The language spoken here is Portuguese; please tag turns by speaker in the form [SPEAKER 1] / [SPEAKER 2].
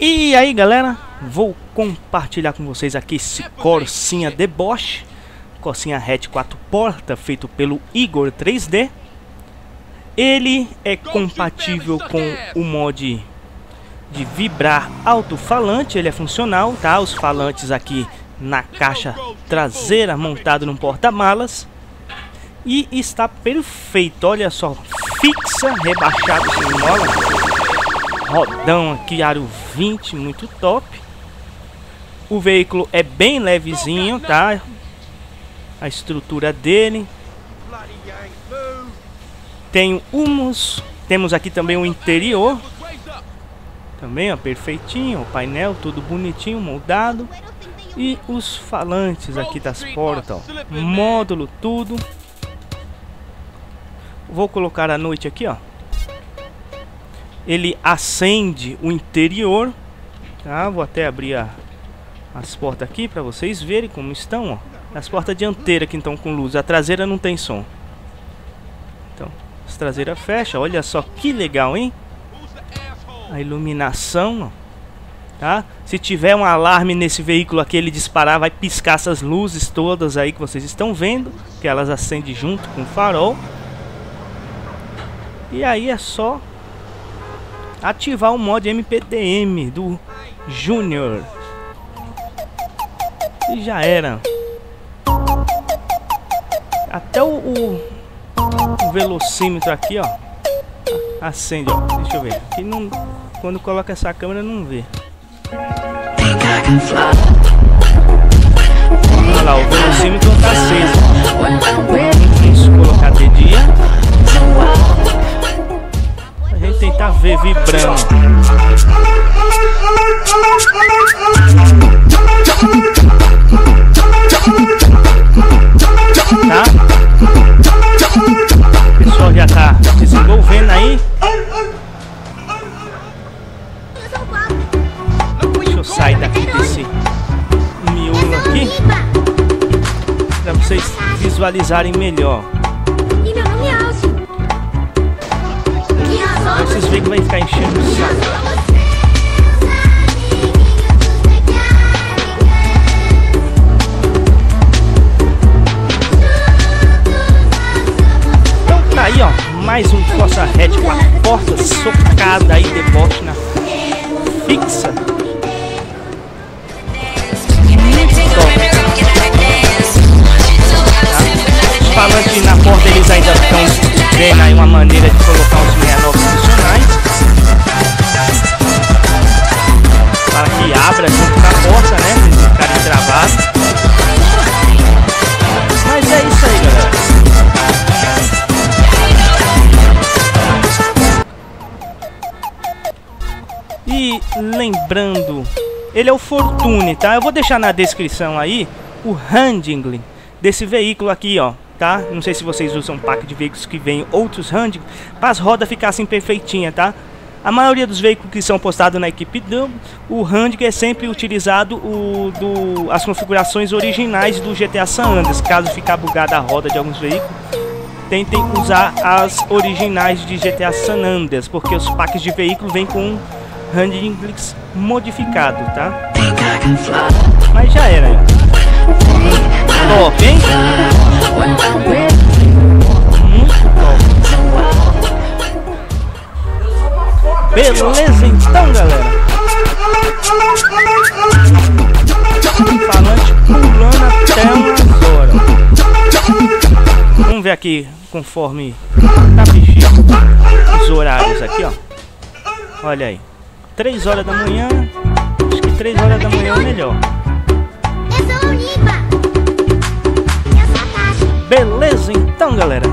[SPEAKER 1] E aí galera, vou compartilhar com vocês aqui esse Corsinha Deboche. Corsinha hatch 4 porta feito pelo Igor 3D Ele é compatível com o mod de vibrar alto-falante, ele é funcional, tá? Os falantes aqui na caixa traseira montado no porta-malas. E está perfeito, olha só, fixa, rebaixado sem mola. Rodão aqui, aro 20, muito top. O veículo é bem levezinho, tá? A estrutura dele. Tem humus, temos aqui também o interior. Também, ó, perfeitinho, o painel tudo bonitinho, moldado. E os falantes aqui das portas, ó. Módulo, tudo. Vou colocar a noite aqui, ó ele acende o interior, tá? Vou até abrir a, as portas aqui para vocês verem como estão, ó. As portas dianteiras que estão com luz, a traseira não tem som. Então, as traseiras fecha, olha só que legal, hein? A iluminação, ó. Tá? Se tiver um alarme nesse veículo aqui, ele disparar, vai piscar essas luzes todas aí que vocês estão vendo, que elas acendem junto com o farol. E aí é só ativar o mod MPDM do Júnior. E já era. Até o, o, velocímetro aqui, ó. Acende, ó. Deixa eu ver. Aqui não, quando coloca essa câmera não vê. Olha lá, o velocímetro tá aceso. Vibrando. Tá? Pessoal já tá desenvolvendo aí. Deixa eu sair daqui desse miolo aqui. Pra vocês visualizarem melhor. Vocês veem que vai ficar enchendo o saco. Então tá aí, ó, mais um Corsa Red com a porta socada aí, deboche na fixa. Os falantes na porta eles ainda estão vendo aí uma maneira de colocar os lembrando, ele é o Fortune, tá? Eu vou deixar na descrição aí o handling desse veículo aqui, ó tá? Não sei se vocês usam pack de veículos que vem outros handling para as rodas ficassem perfeitinhas, tá? A maioria dos veículos que são postados na equipe do o handling é sempre utilizado o, do, as configurações originais do GTA San Andreas. Caso ficar bugada a roda de alguns veículos, tentem usar as originais de GTA San Andreas, porque os packs de veículo vêm com handling modificado, tá? Mas já era. Top, hein? Beleza então, galera? Falante pulando até horas. Vamos ver aqui conforme tá os horários aqui, ó. Olha aí. 3 horas da manhã. Acho que 3 horas da manhã é melhor. Beleza então, galera?